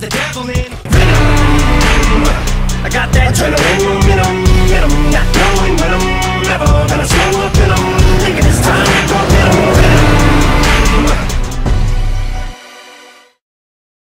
the devil in. I got that adrenaline.